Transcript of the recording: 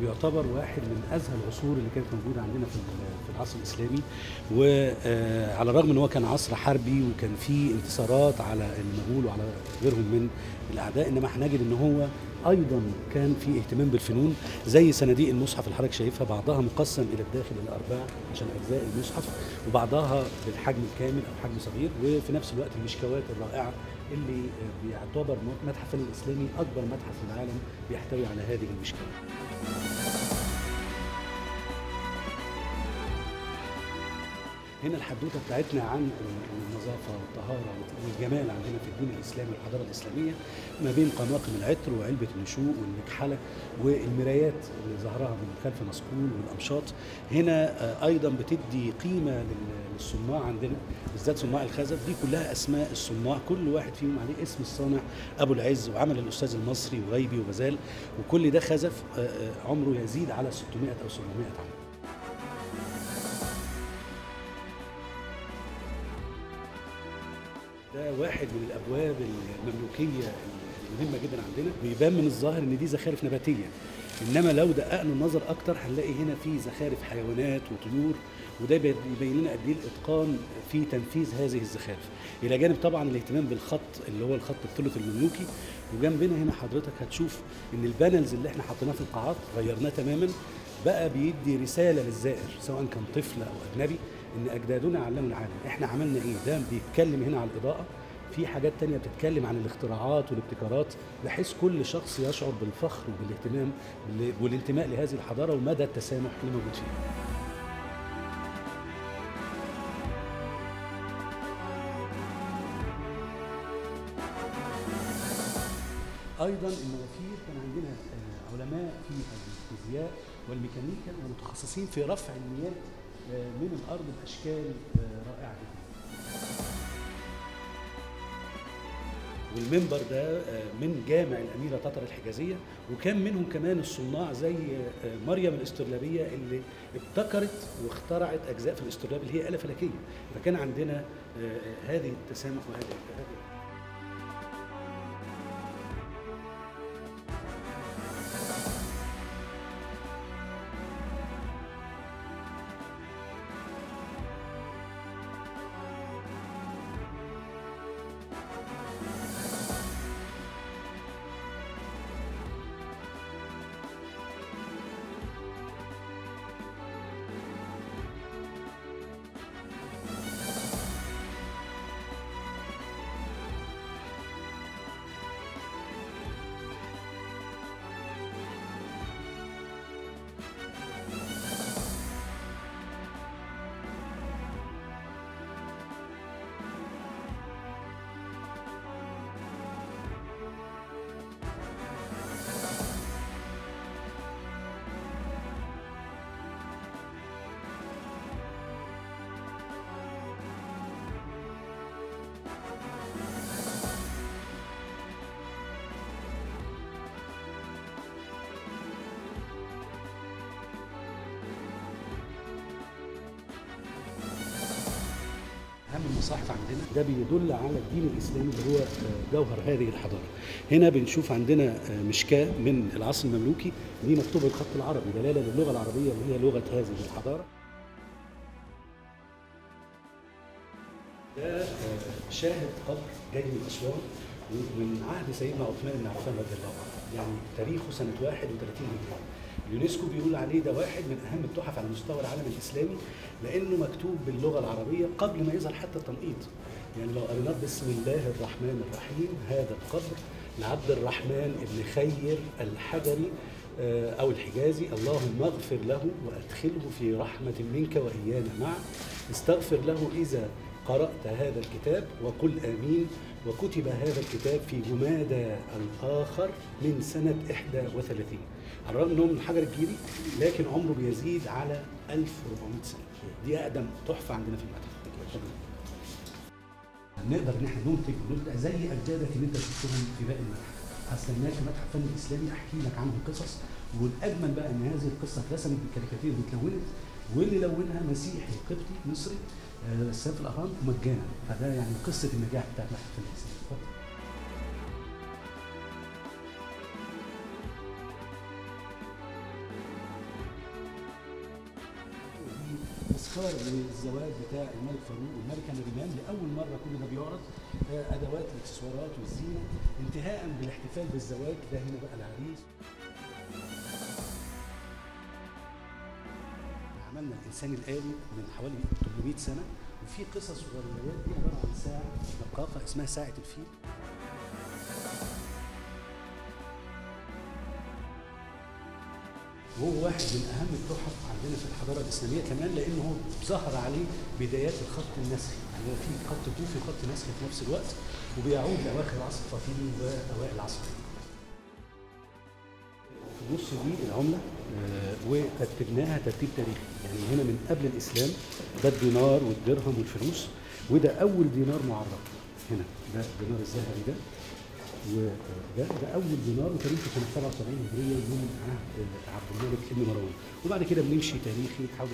بيعتبر واحد من أزهى العصور اللي كانت موجودة عندنا في في العصر الإسلامي. وعلى الرغم إن هو كان عصر حربي وكان فيه انتصارات على المغول وعلى غيرهم من الأعداء إنما هنجد إن هو أيضا كان في اهتمام بالفنون زي صناديق المصحف اللي حضرتك شايفها بعضها مقسم إلى الداخل إلى ارباع عشان أجزاء المصحف وبعضها بالحجم الكامل أو حجم صغير وفي نفس الوقت المشكوات الرائعة اللي بيعتبر متحف الفن الإسلامي أكبر متحف في العالم بيحتوي على هذه المشكوات. هنا الحدوته بتاعتنا عن النظافه والطهاره والجمال عندنا في الدين الاسلامي والحضاره الاسلاميه ما بين قماقم العطر وعلبه النشوء والمكحله والمرايات اللي ظهرها من خلف مسكول والامشاط. هنا أيضا بتدي قيمه للصناع عندنا بالذات صناع الخزف. دي كلها اسماء الصناع. كل واحد فيهم عليه اسم الصانع ابو العز وعمل الاستاذ المصري وغيبي وغزال. وكل ده خزف عمره يزيد على 600 أو 700 عام. ده واحد من الابواب المملوكيه المهمه جدا عندنا. بيبان من الظاهر إن دي زخارف نباتية. إنما لو دققنا النظر أكتر هنلاقي هنا في زخارف حيوانات وطيور وده بيبين لنا قد إيه الإتقان في تنفيذ هذه الزخارف. إلى جانب طبعا الاهتمام بالخط اللي هو الخط الثلث المملوكي. وجنبنا هنا حضرتك هتشوف إن البانلز اللي إحنا حطيناه في القاعات غيرناه تماما. بقى بيدي رسالة للزائر سواء كان طفل أو أجنبي. إن أجدادنا علموا العالم. إحنا عملنا إيه؟ ده بيتكلم هنا على الإضاءة. في حاجات تانية بتتكلم عن الاختراعات والابتكارات بحيث كل شخص يشعر بالفخر وبالاهتمام والانتماء لهذه الحضارة ومدى التسامح اللي موجود فيها. أيضا الموافير كان عندنا علماء في الفيزياء والميكانيكا ومتخصصين في رفع المياه من الأرض بأشكال رائعة جدا. والمنبر ده من جامع الأميرة تطر الحجازية وكان منهم كمان الصناع زي مريم الاسترلابية اللي ابتكرت واخترعت أجزاء في الاسترلاب اللي هي آلة فلكية. فكان عندنا هذه التسامح وهذه اهم المصاحف عندنا ده بيدل على الدين الإسلامي اللي هو جوهر هذه الحضارة. هنا بنشوف عندنا مشكاة من العصر المملوكي دي مكتوبة بالخط العربي دلالة للغة العربية اللي هي لغة هذه الحضارة. ده شاهد قبر جاي من اسوان من عهد سيدنا عثمان بن عفان رضي الله عنه يعني تاريخه سنة 31 هجري اليونسكو بيقول عليه ده واحد من أهم التحف على مستوى العالم الإسلامي لأنه مكتوب باللغة العربية قبل ما يظهر حتى التنقيط. يعني لو قريناه بسم الله الرحمن الرحيم هذا القبر لعبد الرحمن بن خير الحجري أو الحجازي اللهم اغفر له وأدخله في رحمة منك وإيانا معه. استغفر له إذا قرأت هذا الكتاب وقل آمين وكتب هذا الكتاب في جمادى الآخر من سنة 31 على الرغم أنه من الحجر الجيري لكن عمره بيزيد على 1400 سنة. دي أقدم تحفة عندنا في المتحف نقدر إن إحنا ننتج ونبدأ. زي اجدادك اللي أنت شفتهم في باقي المتحف هستناك متحف فن إسلامي أحكي لك عنهم قصص. والأجمل بقى إن هذه القصة اترسمت بالكاريكاتير واتلونت. واللي لونها مسيحي قبطي مصري آه، سيف الاهرام مجانا. فده يعني قصة النجاح بتاعت متحف المسيح تذكار للزواج بتاع الملك فاروق والملكه نريمان لأول مرة كل ده بيعرض آه، أدوات الإكسسوارات والزينة انتهاء بالاحتفال بالزواج. ده هنا بقى العريس. عملنا الإنسان الالي من حوالي 800 سنة وفي قصص وروايات دي عبارة عن ساعة دقاقه اسمها ساعة الفيل. وهو واحد من أهم التحف عندنا في الحضارة الإسلامية كمان لأنه هو ظهر عليه بدايات الخط النسخي. يعني هو في خط طوفي وخط نسخي في نفس الوقت وبيعود لأواخر العصر الفاطمي واوائل العصر. في النص دي العملة آه، ورتبناها ترتيب تاريخي. يعني هنا من قبل الإسلام ده الدينار والدرهم والفلوس وده أول دينار معرب هنا ده الدينار الذهبي ده وده ده أول دينار وتاريخه سنه 77 هجرية من عهد عبد الملك ابن مروان. وبعد كده بنمشي تاريخي حول